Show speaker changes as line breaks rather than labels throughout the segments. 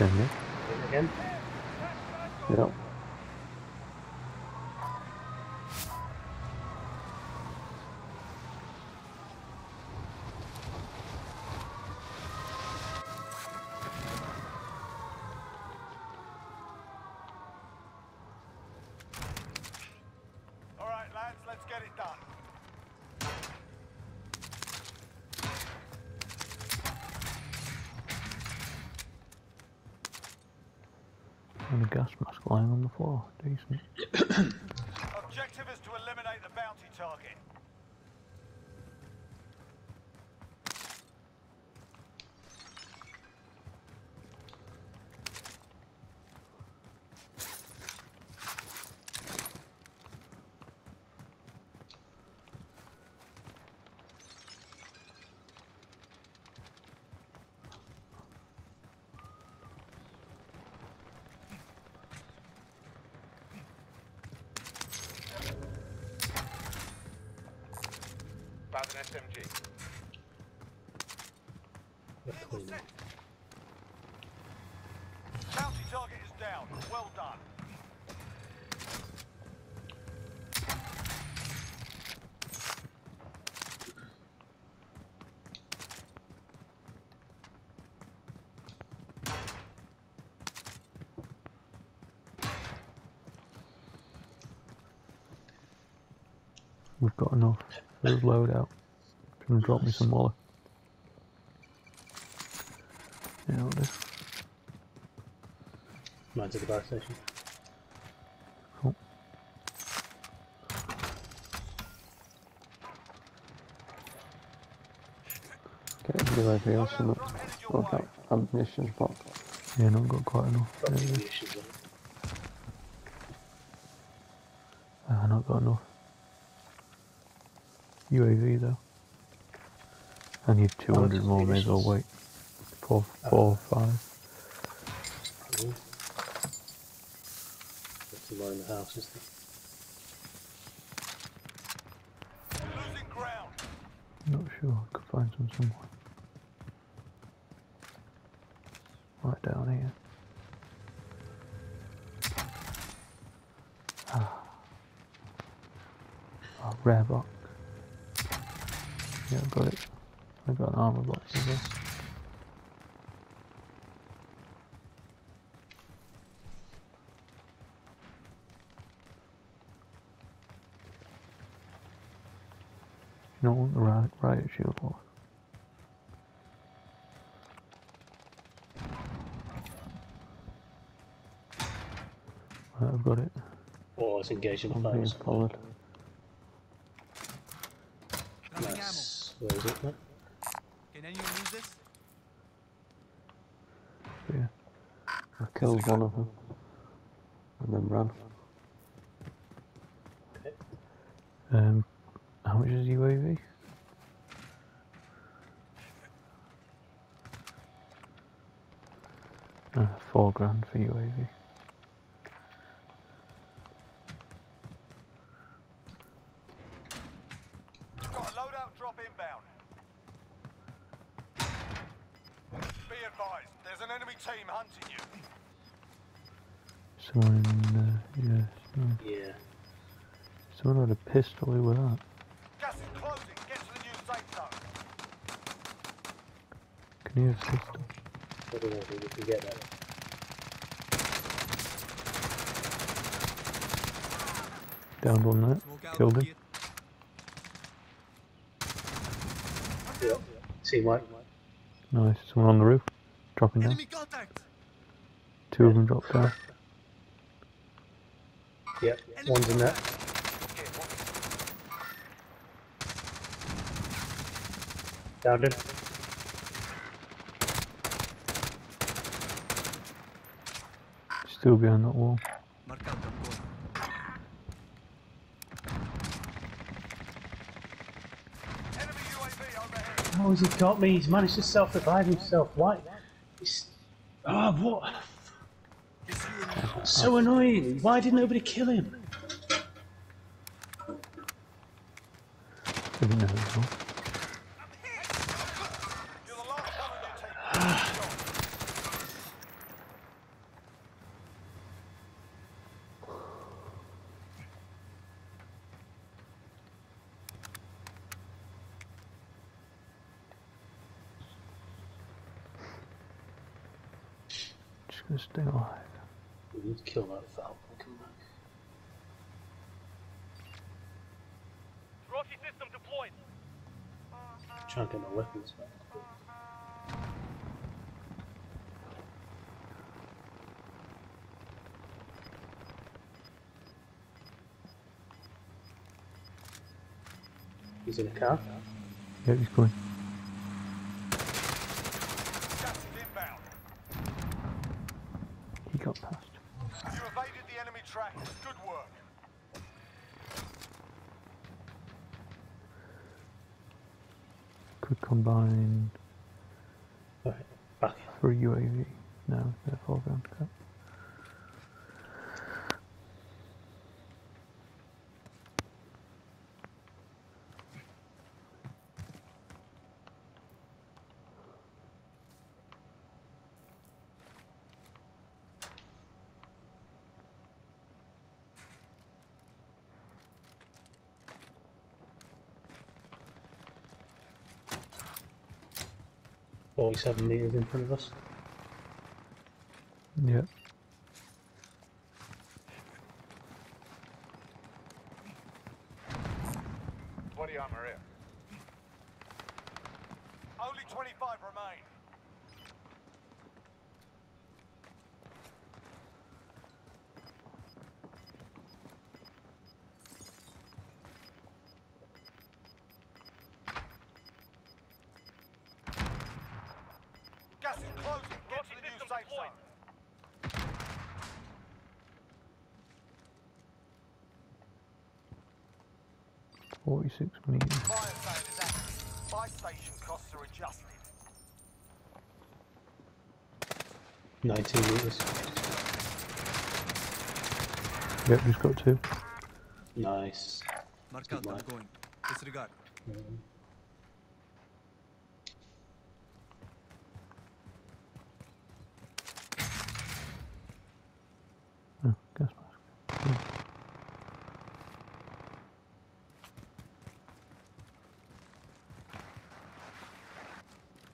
Then, yeah.
Again.
Yep. And a gas mask lying on the floor. Decent.
Objective is to eliminate the bounty target.
Found an SMG.
Let's clean it.
Bounty target is down. Well done.
We've got enough. There's loadout. Gonna drop me some more. Yeah, I'll do.
Mine's at the bar station.
Cool.
Get a UAV or something. Or that ammunition box.
Yeah, not got quite enough.
Got
Yeah,
the
yeah.
issues on it.
Ah, not got enough. UAV though. I need 200 more, may as well wait. Four, four, five.
Cool. Got some more in the house, isn't there?
Losing ground.
Not sure, I could find some somewhere. Right down here. Ah. Oh, rare box. Yeah, I've got it. I've got an armor box as well. You don't want the riot, riot shield was. Right, I've got it.
Oh, it's engaging
I'm
Where is it, man?
Can anyone use this?
Yeah.
I killed one of them. And then ran.
Okay.
Um, how much is UAV? Uh, four grand for UAV.
Got a loadout drop inbound. Be advised, there's an enemy team hunting you.
Someone in, uh, yeah, someone,
Yeah.
Someone had a pistol, who was that?
Gas is closing. Get to the new safe zone.
Can you have a pistol?
I don't know if we can get that.
Downed on that, killed him.
here.
Yeah. Team white.
Nice, someone on the roof, dropping down.
Enemy!
Two of them dropped down.
Yeah. One's in there. Downed him.
Still behind that wall.
Mark out the corner.
Enemy UAV overhead.
How has he got me? He's managed to self-revive himself. Why? It's... Oh, what?
Guess you were not-
So annoying. Why did nobody kill him?
Didn't know as well.
You're the last one on your team.
Just stay alive.
We need to kill that Falcon. Come back.
Trophy system deployed.
Try and get my weapons back. He's in a car.
Yeah, he's going.
Gas is inbound.
He got past.
You evaded the enemy track. Good work.
Could combine
Alright, back.
for No.
Forty-seven meters in front of us.
Yeah. 46 meters.
Nineteen meters.
Yep, just got two.
Nice.
Mark I'm going. Disregard.
Mm
-hmm.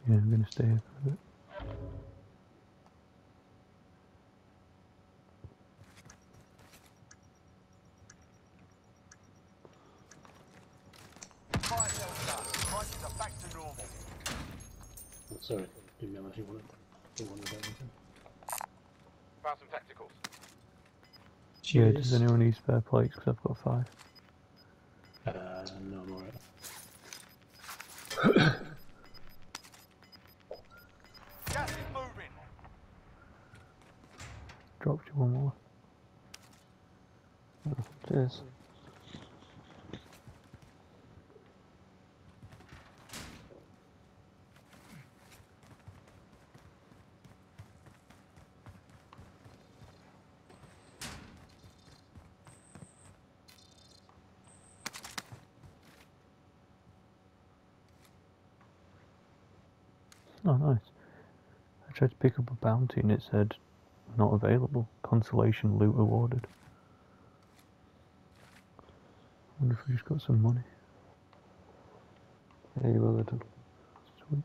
Yeah, I'm gonna stay here for a bit.
Fire sales done. Prices are back to normal.
Sorry, didn't realise you wanted. You wanted everything.
Found some tacticals.
Yeah, does anyone need spare plates? Because I've got five.
Uh, no, I'm alright.
Oh, nice. I tried to pick up a bounty and it said not available. Consolation loot awarded. Wonder if we just got some money.
Yeah, you will have done.
Sweet.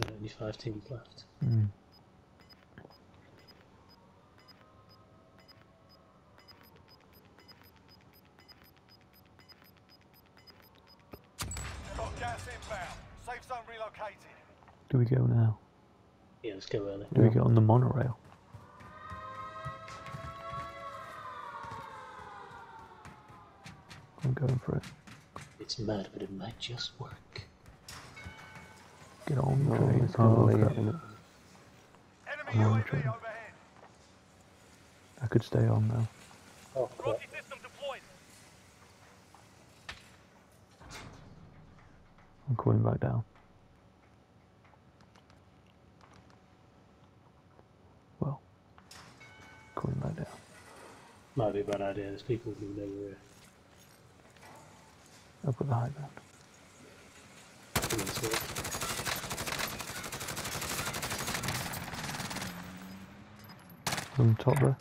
Uh, only five teams left.
Got gas inbound. Safe zone relocated.
Do we go now?
Yeah, let's go early.
Do we
Yeah.
get on the monorail? I'm going for it.
It's mad, but it might just work.
Get on the
No,
train.
it's gonna leave,
crap.
innit?
Enemy
Oh,
UAV
I could stay on now.
Oh, crap.
System deployed.
I'm coming back down. Well, coming back down.
Might be a bad idea. There's people who know we're
up with the high ground. On top there.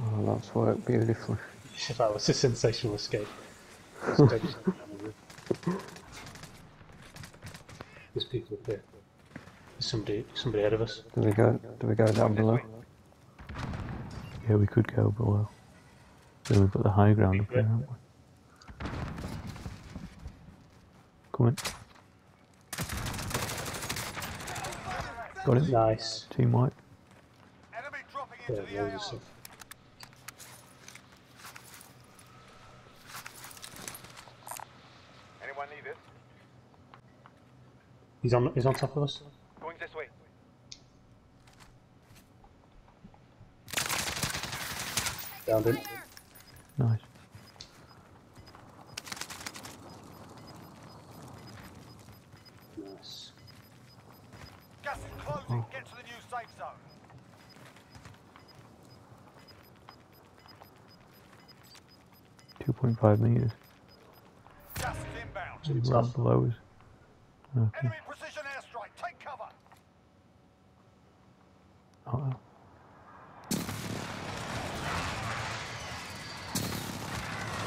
Oh,
that's worked beautifully.
that was a sensational escape. There's people up here. There's somebody, somebody ahead of us.
Do we go? Do we go down below?
Yeah, we could go below. Then we've got the high ground up here, haven't we? Come in. Got him.
Nice.
Team white.
Enemy dropping
Yeah,
the
loads of
AO.
stuff.
Anyone need this?
He's on, he's on top of us.
Going this way.
Downed him.
Nice.
Nice.
Gas is closing. Oh. Get to the new safe zone.
Two point five meters.
Gas is inbound.
He's right below us. Okay.
Enemy precision airstrike. Take cover.
Uh-oh.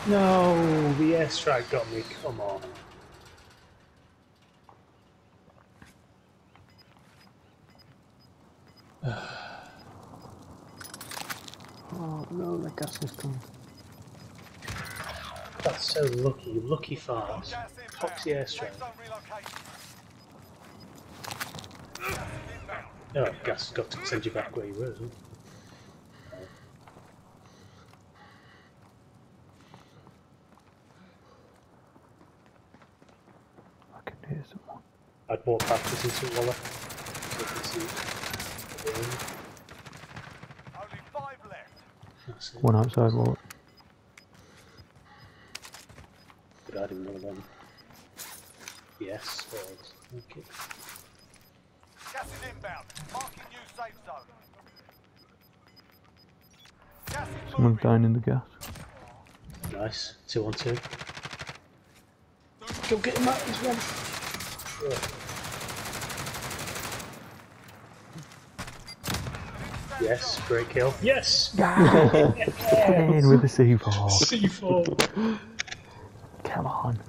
No, the airstrike got me. Come on.
Oh no, the gas is coming.
That's so lucky. Lucky farms.
Gas.
Foxy airstrike.
Safe zone relocation. Gas is inbound.
Oh, gas got to send you back where you were, isn't it?
I can hear someone.
I'd walk backwards into Waller. So you can see the.
Only five left.
One outside wall.
But I didn't know them. Yes, falls. Okay.
Gas is inbound. Marking new safe zone. Gas is
Someone's
moving.
dying in the gas.
Nice. Two on two. Go get him out, he's one. Yes, great kill. Yes!
Get in with the C4.
C4!
Come on.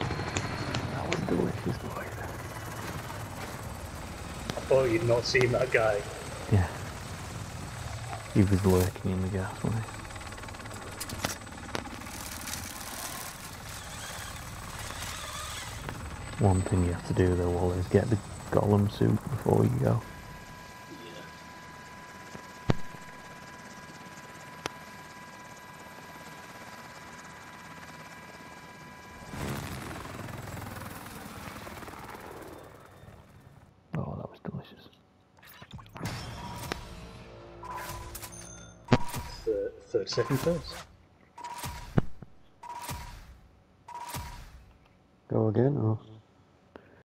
That was delicious, boys.
Thought you'd not seen that guy.
Yeah. He was lurking in the gas, wasn't he? One thing you have to do though, Wall, is get the golem suit before you go.
Third, second first.
Go again or?